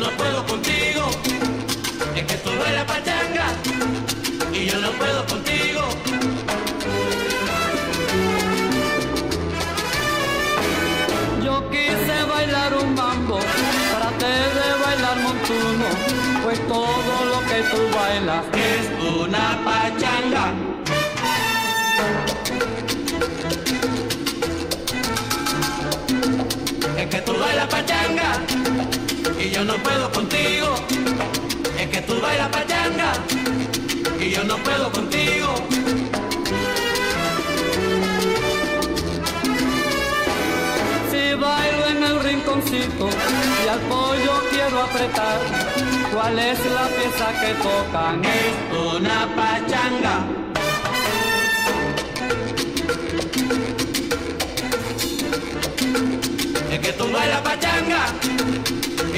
no puedo contigo. Es que tú eres la pachanga y yo no puedo contigo. Yo quise bailar un mambo, traté de bailar montuno, pues todo lo que tú bailas es una pachanga. Es que tú bailas pachanga y yo no puedo contigo. Es que tú bailas pachanga y yo no puedo contigo. Si bailo en el rinconcito y al pollo quiero apretar, ¿cuál es la pieza que tocan? Es una pachanga.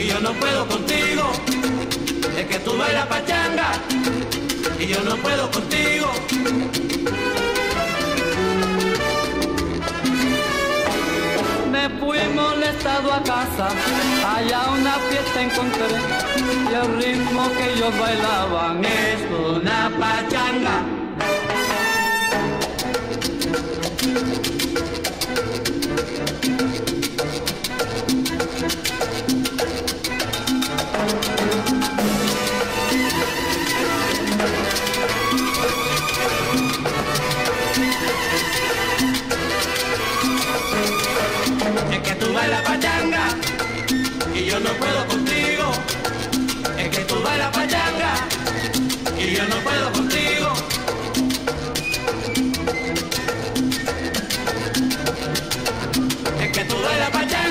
Y yo no puedo contigo. Es que tú bailas pachanga y yo no puedo contigo. Me fui molestado a casa, allá una fiesta encontré y el ritmo que ellos bailaban Es una pachanga. Es que tú va a la payanga, y yo no puedo contigo, es que tú va a la payanga, y yo no puedo contigo. Es que tú vais la payana.